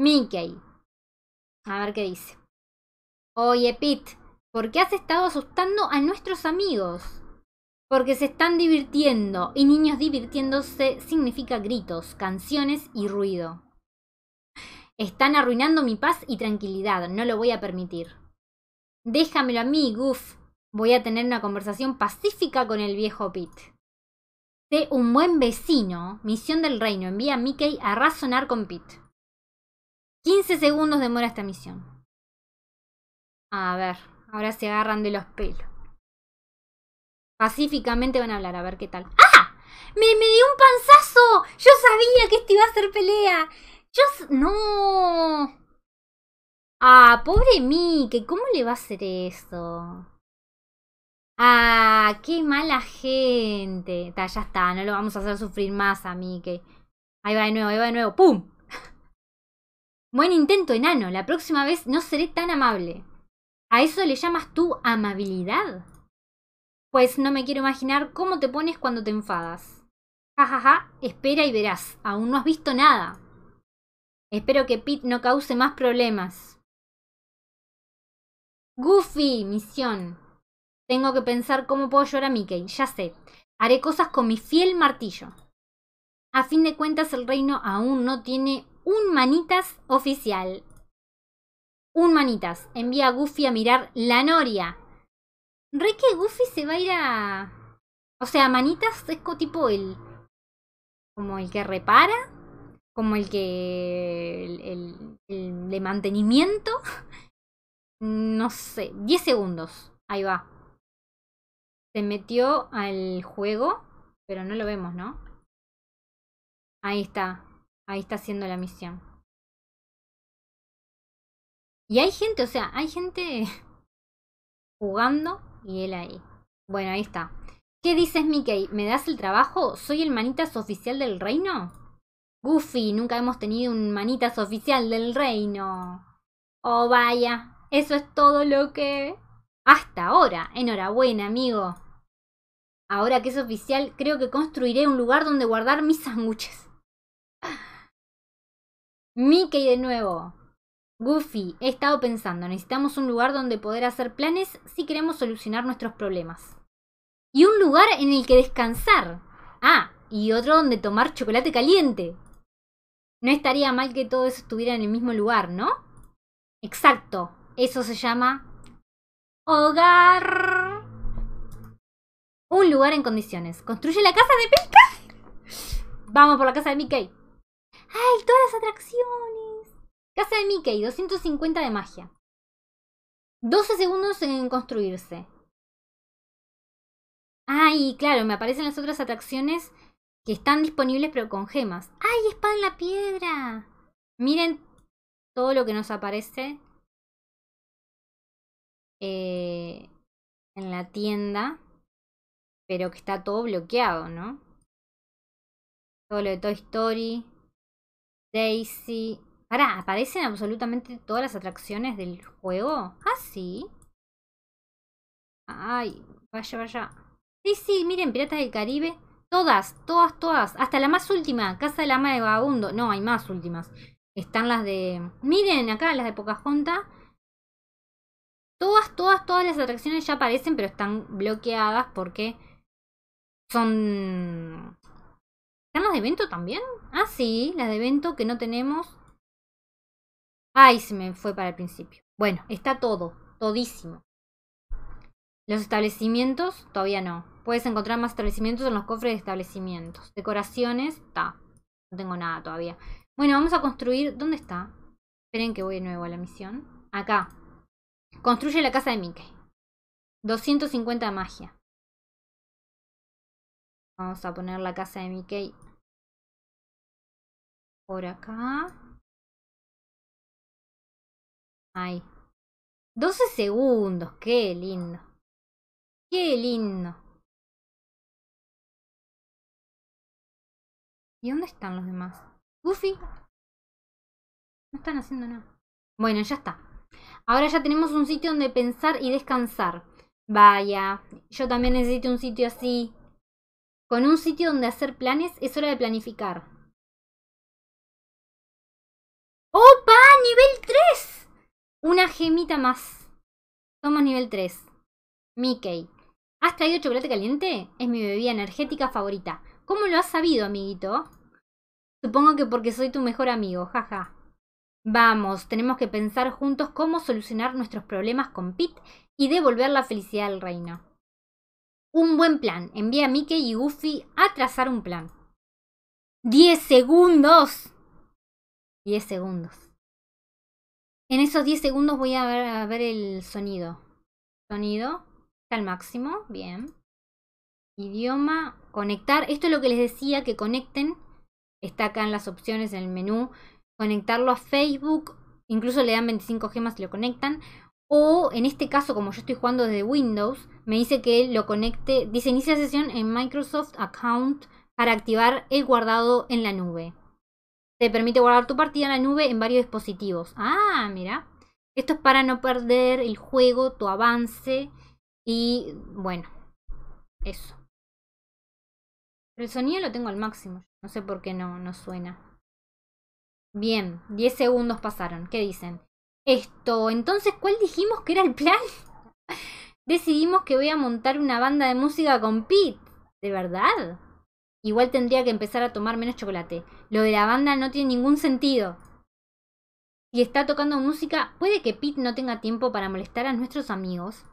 Mickey. A ver qué dice. Oye, Pete, ¿por qué has estado asustando a nuestros amigos? Porque se están divirtiendo y niños divirtiéndose significa gritos, canciones y ruido. Están arruinando mi paz y tranquilidad, no lo voy a permitir. Déjamelo a mí, Goof. Voy a tener una conversación pacífica con el viejo Pete. Sé un buen vecino. Misión del reino. Envía a Mickey a razonar con Pete. 15 segundos demora esta misión. A ver, ahora se agarran de los pelos. Pacíficamente van a hablar, a ver qué tal. ¡Ah! ¡Me, me dio un panzazo! Yo sabía que esto iba a ser pelea. Yo... No. Ah, pobre Mickey, ¿cómo le va a hacer eso? Ah, qué mala gente. ya está, no lo vamos a hacer sufrir más a Mickey. Ahí va de nuevo, ahí va de nuevo. ¡Pum! Buen intento, enano. La próxima vez no seré tan amable. ¿A eso le llamas tú amabilidad? Pues no me quiero imaginar cómo te pones cuando te enfadas. Ja, ja, ja, espera y verás. Aún no has visto nada. Espero que Pete no cause más problemas. Goofy, misión. Tengo que pensar cómo puedo ayudar a Mickey. Ya sé. Haré cosas con mi fiel martillo. A fin de cuentas, el reino aún no tiene un manitas oficial. Un manitas. Envía a Goofy a mirar la noria. Re que Goofy se va a ir a. O sea, manitas es tipo el. Como el que repara. Como el que. El, el de mantenimiento. No sé. 10 segundos. Ahí va. Se metió al juego, pero no lo vemos, ¿no? Ahí está. Ahí está haciendo la misión. Y hay gente, o sea, hay gente jugando y él ahí. Bueno, ahí está. ¿Qué dices, Mickey? ¿Me das el trabajo? ¿Soy el manitas oficial del reino? Goofy, nunca hemos tenido un manitas oficial del reino. Oh, vaya, eso es todo lo que... Hasta ahora. Enhorabuena, amigo. Ahora que es oficial, creo que construiré un lugar donde guardar mis sándwiches. Mickey de nuevo. Goofy, he estado pensando, necesitamos un lugar donde poder hacer planes si queremos solucionar nuestros problemas. Y un lugar en el que descansar. Ah, y otro donde tomar chocolate caliente. No estaría mal que todo eso estuviera en el mismo lugar, ¿no? Exacto, eso se llama Hogar. Un lugar en condiciones. Construye la casa de Mickey. Vamos por la casa de Mickey. ¡Ay, todas las atracciones! Casa de Mickey, 250 de magia. 12 segundos en construirse. Ay, claro, me aparecen las otras atracciones que están disponibles pero con gemas. ¡Ay, espada en la piedra! Miren todo lo que nos aparece eh, en la tienda, pero que está todo bloqueado, ¿no? Todo lo de Toy Story, Daisy. Pará, ¿aparecen absolutamente todas las atracciones del juego? Ah, sí. Ay, vaya, vaya. Sí, sí, miren, Piratas del Caribe. Todas, todas, todas. Hasta la más última, Casa de la Ama de Vagabundo. No, hay más últimas. Están las de... Miren, acá las de Pocahontas. Todas, todas, todas las atracciones ya aparecen, pero están bloqueadas porque son... ¿Están las de evento también? Ah, sí, las de evento que no tenemos. Ay, se me fue para el principio. Bueno, está todo, todísimo. Los establecimientos, todavía no. Puedes encontrar más establecimientos en los cofres de establecimientos. Decoraciones, está. No tengo nada todavía. Bueno, vamos a construir. ¿Dónde está? Esperen que voy de nuevo a la misión. Acá. Construye la casa de Mickey. 250 de magia. Vamos a poner la casa de Mickey por acá. Ahí. 12 segundos. Qué lindo. Qué lindo. ¿Y dónde están los demás? Goofy. No están haciendo nada. Bueno, ya está. Ahora ya tenemos un sitio donde pensar y descansar. Vaya, yo también necesito un sitio así. Con un sitio donde hacer planes es hora de planificar. ¡Opa! ¡Nivel 3! Una gemita más. Somos nivel 3. Mickey. ¿Has traído chocolate caliente? Es mi bebida energética favorita. ¿Cómo lo has sabido, amiguito? Supongo que porque soy tu mejor amigo, jaja. Vamos, tenemos que pensar juntos cómo solucionar nuestros problemas con Pete y devolver la felicidad al reino. Un buen plan. Envía a Mickey y Goofy a trazar un plan. ¡Diez segundos! 10 segundos. En esos 10 segundos voy a ver, el sonido. Sonido. Al máximo. Bien. Idioma. Conectar. Esto es lo que les decía que conecten. Está acá en las opciones en el menú. Conectarlo a Facebook. Incluso le dan 25 gemas y lo conectan. O en este caso, como yo estoy jugando desde Windows, me dice que lo conecte. Dice inicia sesión en Microsoft Account para activar el guardado en la nube. Te permite guardar tu partida en la nube en varios dispositivos. Ah, mira. Esto es para no perder el juego, tu avance. Y bueno, eso. el sonido lo tengo al máximo. No sé por qué no, no suena. Bien, 10 segundos pasaron. ¿Qué dicen? Esto, entonces, ¿cuál dijimos que era el plan? Decidimos que voy a montar una banda de música con Pete. ¿De verdad? Igual tendría que empezar a tomar menos chocolate. Lo de la banda no tiene ningún sentido. Si está tocando música, puede que Pete no tenga tiempo para molestar a nuestros amigos.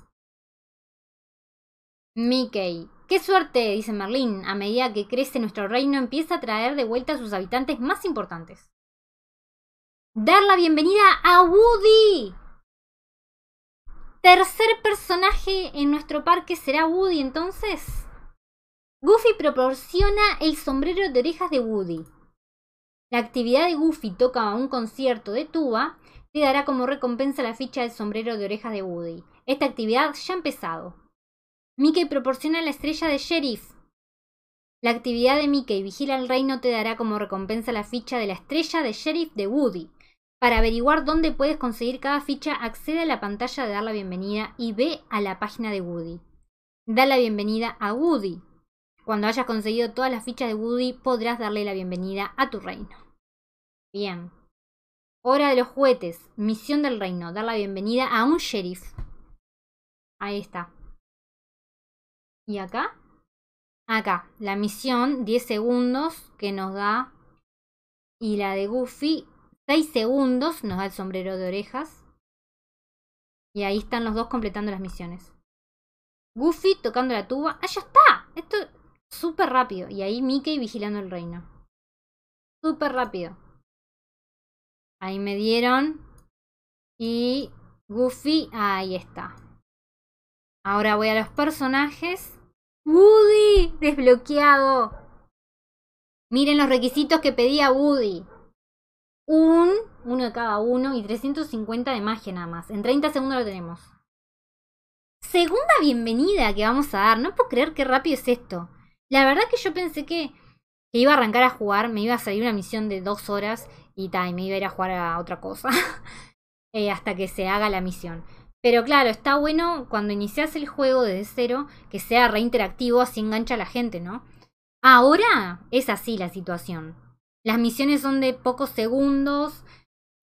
Mickey. ¡Qué suerte! dice Merlín. A medida que crece nuestro reino, empieza a traer de vuelta a sus habitantes más importantes. Dar la bienvenida a Woody. Tercer personaje en nuestro parque será Woody entonces. Goofy proporciona el sombrero de orejas de Woody. La actividad de Goofy toca un concierto de tuba te dará como recompensa la ficha del sombrero de orejas de Woody. Esta actividad ya ha empezado. Mickey proporciona la estrella de sheriff. La actividad de Mickey vigila el reino te dará como recompensa la ficha de la estrella de sheriff de Woody. Para averiguar dónde puedes conseguir cada ficha, accede a la pantalla de dar la bienvenida y ve a la página de Woody. Da la bienvenida a Woody. Cuando hayas conseguido todas las fichas de Woody, podrás darle la bienvenida a tu reino. Bien. Hora de los juguetes. Misión del reino. Dar la bienvenida a un sheriff. Ahí está. ¿Y acá? Acá. La misión, 10 segundos, que nos da. Y la de Goofy, 6 segundos, nos da el sombrero de orejas. Y ahí están los dos completando las misiones. Goofy tocando la tuba. ¡Ah, ya está! Esto Súper rápido. Y ahí Mickey vigilando el reino. Súper rápido. Ahí me dieron. Y Goofy, ahí está. Ahora voy a los personajes. Woody, desbloqueado. Miren los requisitos que pedía Woody. Un, uno de cada uno y 350 de magia nada más. En 30 segundos lo tenemos. Segunda bienvenida que vamos a dar. No puedo creer qué rápido es esto. La verdad que yo pensé que, iba a arrancar a jugar, me iba a salir una misión de dos horas y tal, me iba a ir a jugar a otra cosa. Eh, hasta que se haga la misión. Pero claro, está bueno cuando inicias el juego desde cero que sea reinteractivo, así engancha a la gente, ¿no? Ahora es así la situación. Las misiones son de pocos segundos,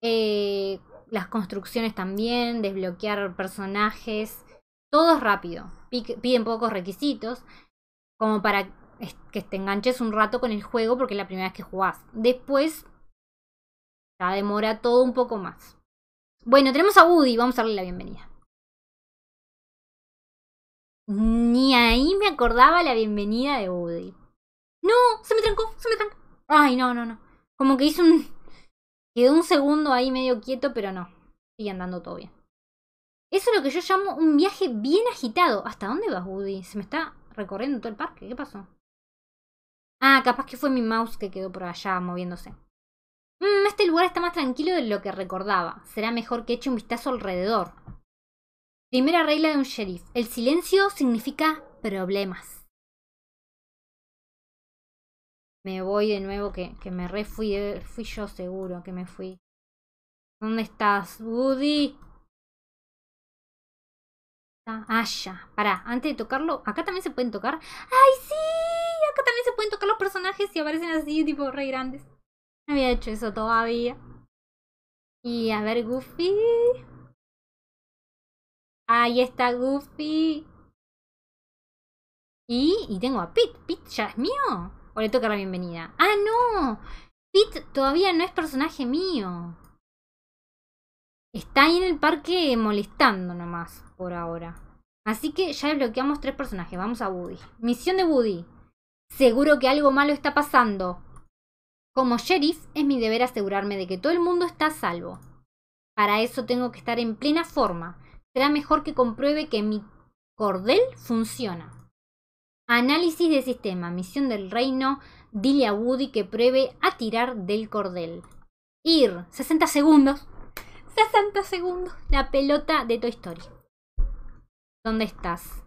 eh, las construcciones también, desbloquear personajes, todo es rápido. Piden pocos requisitos como para que te enganches un rato con el juego porque es la primera vez que jugás. Después ya demora todo un poco más. Bueno, tenemos a Woody, vamos a darle la bienvenida. Ni ahí me acordaba la bienvenida de Woody. No, se me trancó, se me trancó. Ay, no, no, no. Como que hizo un... Quedó un segundo ahí medio quieto, pero no. Sigue andando todo bien. Eso es lo que yo llamo un viaje bien agitado. ¿Hasta dónde vas, Woody? Se me está recorriendo todo el parque. ¿Qué pasó? Ah, capaz que fue mi mouse que quedó por allá moviéndose. Mm, este lugar está más tranquilo de lo que recordaba. Será mejor que eche un vistazo alrededor. Primera regla de un sheriff. El silencio significa problemas. Me voy de nuevo, que, que me re fui, eh, fui yo seguro que me fui. ¿Dónde estás, Woody? Ah, ya. Pará, antes de tocarlo, acá también se pueden tocar. ¡Ay, sí! Acá también se pueden tocar los personajes y aparecen así, tipo re grandes. No había hecho eso todavía. Y a ver, Goofy. Ahí está Goofy. Y, y tengo a Pete. ¿Pete ya es mío? ¿O le toca la bienvenida? ¡Ah, no! Pete todavía no es personaje mío. Está ahí en el parque molestando nomás, por ahora. Así que ya desbloqueamos tres personajes. Vamos a Woody. Misión de Woody. Seguro que algo malo está pasando. Como sheriff, es mi deber asegurarme de que todo el mundo está a salvo. Para eso tengo que estar en plena forma. Será mejor que compruebe que mi cordel funciona. Análisis de sistema. Misión del reino. Dile a Woody que pruebe a tirar del cordel. Ir. 60 segundos. 60 segundos. La pelota de Toy Story. ¿Dónde estás?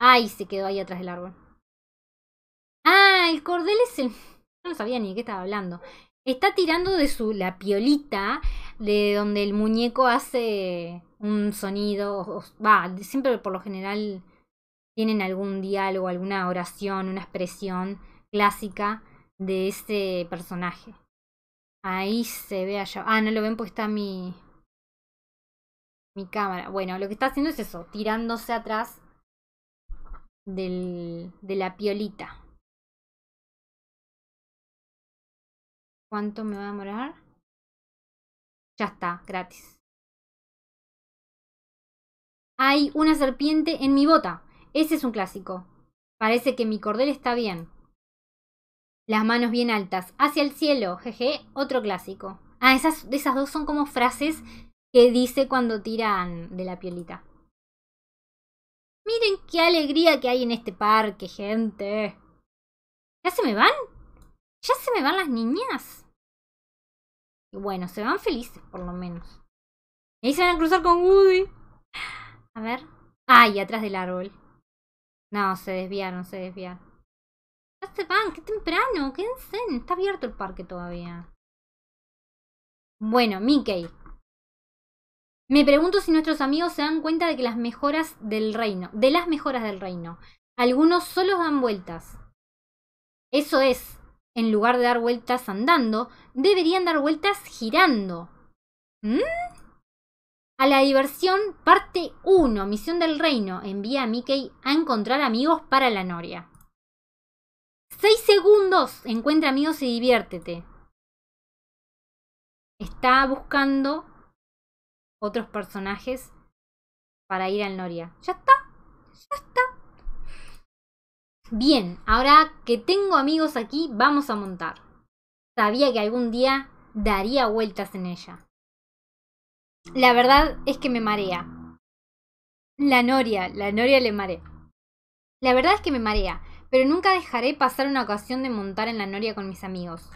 Ay, se quedó ahí atrás del árbol. Ah, el cordel es el... No sabía ni de qué estaba hablando. Está tirando de su la piolita de donde el muñeco hace un sonido. Va, siempre por lo general tienen algún diálogo, alguna oración, una expresión clásica de ese personaje. Ahí se ve allá. Ah, no lo ven, pues está mi, mi cámara. Bueno, lo que está haciendo es eso, tirándose atrás del, de la piolita. ¿Cuánto me va a demorar? Ya está, gratis. Hay una serpiente en mi bota. Ese es un clásico. Parece que mi cordel está bien. Las manos bien altas, hacia el cielo, jeje, otro clásico. Ah, esas, esas dos son como frases que dice cuando tiran de la pielita. Miren qué alegría que hay en este parque, gente. ¿Ya se me van? ¿Ya se me van las niñas? Y bueno, se van felices, por lo menos. Y se van a cruzar con Woody. A ver. Ay, atrás del árbol. No, se desviaron, se desviaron. Ya se van, qué temprano, quédense. Está abierto el parque todavía. Bueno, Mickey, me pregunto si nuestros amigos se dan cuenta de que las mejoras del reino, de las mejoras del reino, algunos solo dan vueltas. Eso es, en lugar de dar vueltas andando, deberían dar vueltas girando. ¿Mm? A la diversión, parte 1, misión del reino, envía a Mickey a encontrar amigos para la noria. 6 segundos, encuentra amigos y diviértete. Está buscando otros personajes para ir al Noria. Ya está, ya está. Bien, ahora que tengo amigos aquí, vamos a montar. Sabía que algún día daría vueltas en ella. La verdad es que me marea. La Noria, la Noria le marea. La verdad es que me marea, pero nunca dejaré pasar una ocasión de montar en la Noria con mis amigos.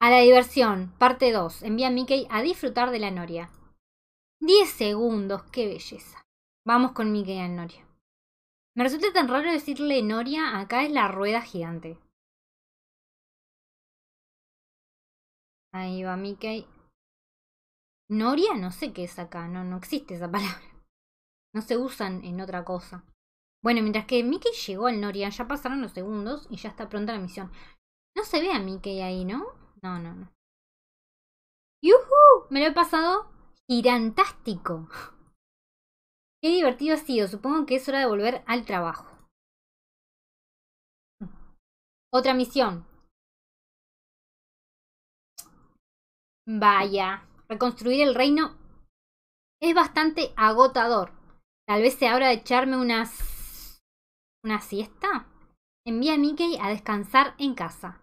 A la diversión, parte 2. Envía a Mickey a disfrutar de la Noria. 10 segundos, qué belleza. Vamos con Mickey y Noria. Me resulta tan raro decirle Noria, acá es la rueda gigante. Ahí va Mickey. Noria, no sé qué es acá, no, no existe esa palabra. No se usan en otra cosa. Bueno, mientras que Mickey llegó al Noria, ya pasaron los segundos y ya está pronta la misión. No se ve a Mickey ahí, ¿no? No, no, no. ¡Yuhu! Me lo he pasado Girantástico. Qué divertido ha sido. Supongo que es hora de volver al trabajo. Otra misión. Vaya, reconstruir el reino es bastante agotador. Tal vez sea hora de echarme unas... ¿Una siesta? Envía a Mickey a descansar en casa.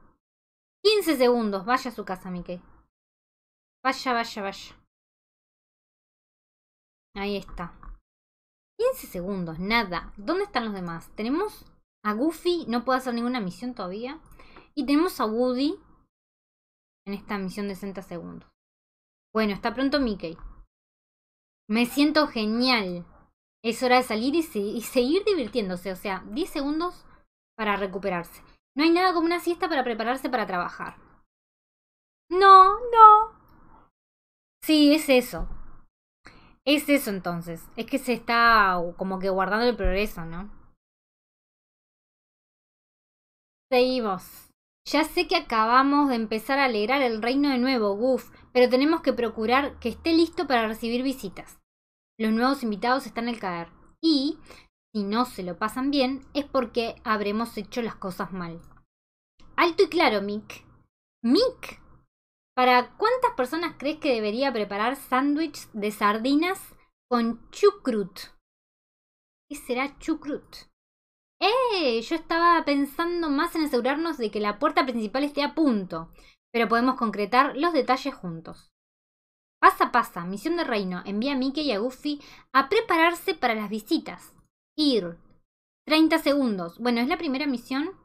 15 segundos. Vaya a su casa, Mickey. Vaya, vaya, vaya. Ahí está. 15 segundos, nada. ¿Dónde están los demás? Tenemos a Goofy, no puede hacer ninguna misión todavía. Y tenemos a Woody en esta misión de 60 segundos. Bueno, está pronto Mickey. Me siento genial. Es hora de salir y, y seguir divirtiéndose. O sea, 10 segundos para recuperarse. No hay nada como una siesta para prepararse para trabajar. No, no. Sí, es eso. Es eso entonces. Es que se está como que guardando el progreso, ¿no? Seguimos. Ya sé que acabamos de empezar a alegrar el reino de nuevo, Goof, pero tenemos que procurar que esté listo para recibir visitas. Los nuevos invitados están al caer. Y, si no se lo pasan bien, es porque habremos hecho las cosas mal. Alto y claro, Mick. Mick, ¿para cuántas personas crees que debería preparar sándwiches de sardinas con chucrut? ¿Qué será chucrut? ¡Eh! Yo estaba pensando más en asegurarnos de que la puerta principal esté a punto, pero podemos concretar los detalles juntos. Pasa, pasa, misión de reino. Envía a Mickey y a Goofy a prepararse para las visitas. Ir. 30 segundos. Bueno, es la primera misión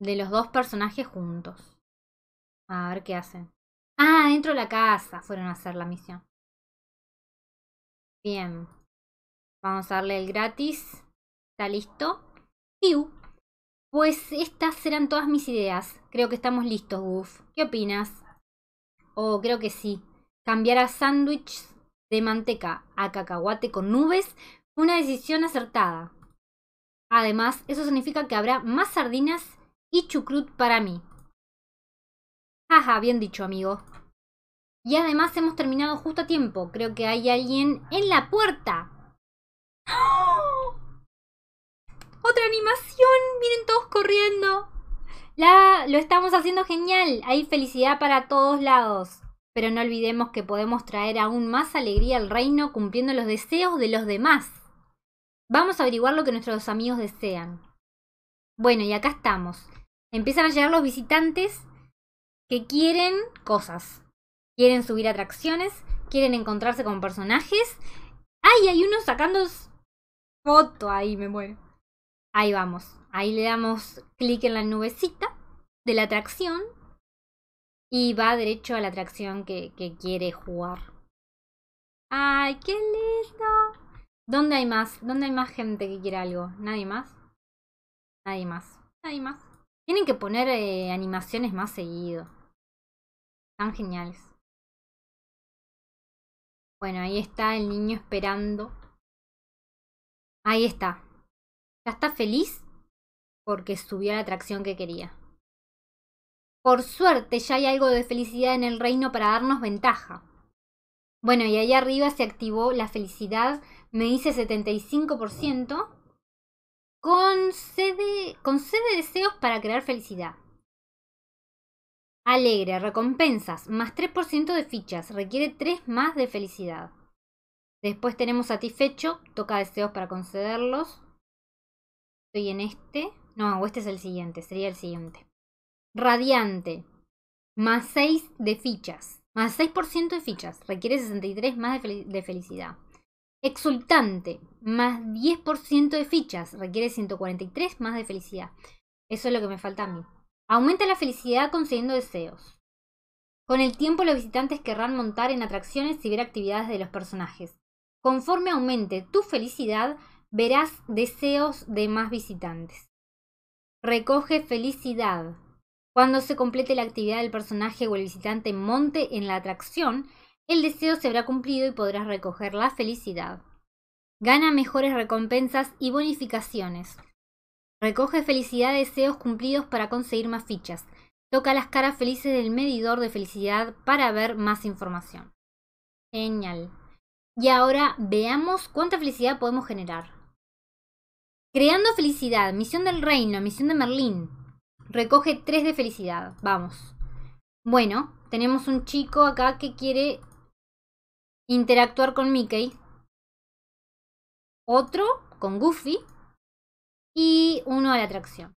de los dos personajes juntos. A ver qué hacen. Ah, dentro de la casa fueron a hacer la misión. Bien. Vamos a darle el gratis. ¿Está listo? Piu. Pues estas serán todas mis ideas. Creo que estamos listos, Goof. ¿Qué opinas? Oh, creo que sí. Cambiar a sándwich de manteca a cacahuate con nubes fue una decisión acertada. Además, eso significa que habrá más sardinas y chucrut para mí. Jaja, bien dicho, amigo. Y además hemos terminado justo a tiempo. Creo que hay alguien en la puerta. ¡Otra animación! Miren todos corriendo. La, lo estamos haciendo genial. Hay felicidad para todos lados. Pero no olvidemos que podemos traer aún más alegría al reino cumpliendo los deseos de los demás. Vamos a averiguar lo que nuestros amigos desean. Bueno, y acá estamos. Empiezan a llegar los visitantes que quieren cosas. Quieren subir atracciones, quieren encontrarse con personajes. ¡Ay! Hay uno sacando foto ahí, me muero. Ahí vamos. Ahí le damos clic en la nubecita de la atracción y va derecho a la atracción que, quiere jugar. ¡Ay, qué lindo! ¿Dónde hay más? ¿Dónde hay más gente que quiere algo? ¿Nadie más? Nadie más. Nadie más. Tienen que poner eh, animaciones más seguido. Están geniales. Bueno, ahí está el niño esperando. Ahí está. Ya está feliz porque subió a la atracción que quería. Por suerte ya hay algo de felicidad en el reino para darnos ventaja. Bueno, y ahí arriba se activó la felicidad, me dice 75%. Concede, concede deseos para crear felicidad. Alegre, recompensas, más 3% de fichas, requiere 3 más de felicidad. Después tenemos satisfecho, toca deseos para concederlos. Estoy en este. No, este es el siguiente, sería el siguiente. Radiante. Más 6 de fichas. Más 6% de fichas. Requiere 63 más de, felicidad. Exultante. Más 10% de fichas. Requiere 143 más de felicidad. Eso es lo que me falta a mí. Aumenta la felicidad consiguiendo deseos. Con el tiempo los visitantes querrán montar en atracciones y ver actividades de los personajes. Conforme aumente tu felicidad, verás deseos de más visitantes. Recoge felicidad. Cuando se complete la actividad del personaje o el visitante monte en la atracción, el deseo se habrá cumplido y podrás recoger la felicidad. Gana mejores recompensas y bonificaciones. Recoge felicidad deseos cumplidos para conseguir más fichas. Toca las caras felices del medidor de felicidad para ver más información. Genial. Y ahora veamos cuánta felicidad podemos generar. Creando felicidad, misión del reino, misión de Merlín. Recoge 3 de felicidad. Vamos. Bueno, tenemos un chico acá que quiere interactuar con Mickey. Otro con Goofy. Y uno a la atracción.